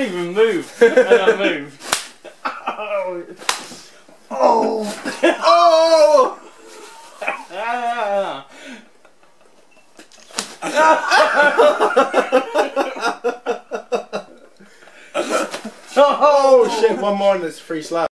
can't even move. And I move. Oh! Oh! Ah. Oh shit, one more and it's free slap.